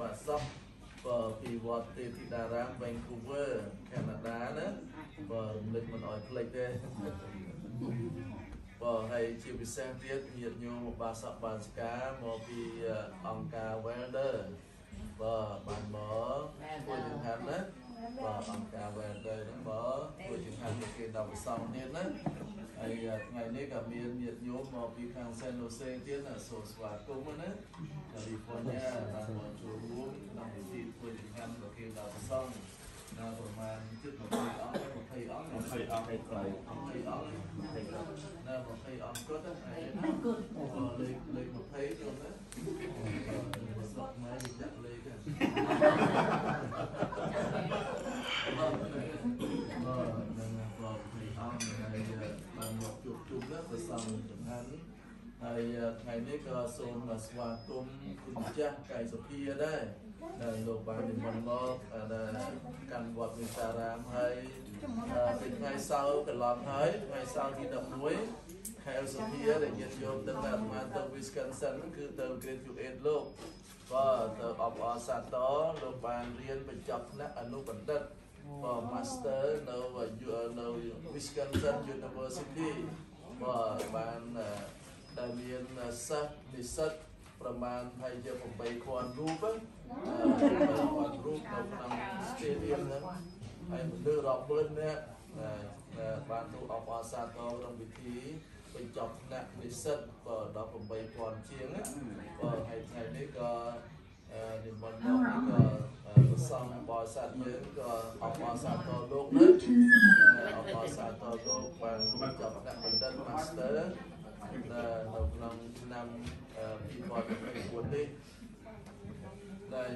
បាទសពបើពីវត្តទេធីតារាម Vancouver កាណាដាណាបើរំលឹកមិនអោយភ្លេចទេបើហើយជាពិសេសទៀតញាតិញោមបាសកបាសិកាមកពីអង្គការ Welder បើបានមកធ្វើចង្ហាន់ណាបើអង្គការ Welder ហ្នឹងបើធ្វើចង្ហាន់ទៅគេដល់ប្រសងទៀតណា ហើយថ្ងៃនេះក៏មានញាតិញោមមកពីខាង San Jose ទៀតណាសូមស្វាគមន៍ណា California បានមកចូលរួមក្នុងពិធីធ្វើចង្ហាន់ទៅគេដល់ប្រសងណាប្រហែលជិត20អង្គ20អង្គ20អង្គឯក្រោយ20អង្គ20អង្គណា20អង្គគាត់ណាហើយណា good លេខលេខ20ចូលណាស្រុកម៉ែចាក់លេខហ្នឹងអឺ នឹងបងពីអង្គហើយបានមកជួបជុំណាប្រសំចំណានហើយថ្ងៃនេះក៏សូមស្វាគមន៍គុណចាស់កៃសុភាដែរដែលលោកបាននិមន្តមកដែលកាន់វត្តវិសារាមហើយពីថ្ងៃសៅរ៍កន្លងហើយថ្ងៃសៅរ៍ទី11ខែសុភាដែលញាតិញោមទៅអាត្មាទៅ Wisconsin គឺទៅ graduate លោកក៏ទៅអបអរសាទរលោកបានរៀនបញ្ចប់ថ្នាក់អនុបណ្ឌិតក៏ Master នៅនៅ Wisconsin University ក៏បានដែលមានសិស្សនិស្សិតប្រមាណហើយជា8គ្រាន់រូប8គ្រាន់រូបនៅក្នុង stadium ហ្នឹងហើយមនុស្សរាប់ម៉ឺននាក់បានទៅអបអរសាទរក្នុងពិធីបញ្ចប់ថ្នាក់និស្សិតក៏ដល់8000ជាងណាក៏ហើយថ្ងៃនេះក៏និមន្តមកក៏ប្រ សំបរិស័ទយើងក៏អបអរសាទរលោកណាអបអរសាទរលោកបានបញ្ចប់ថ្នាក់បណ្ឌិត Master នៅក្នុងឆ្នាំ2024នេះដែល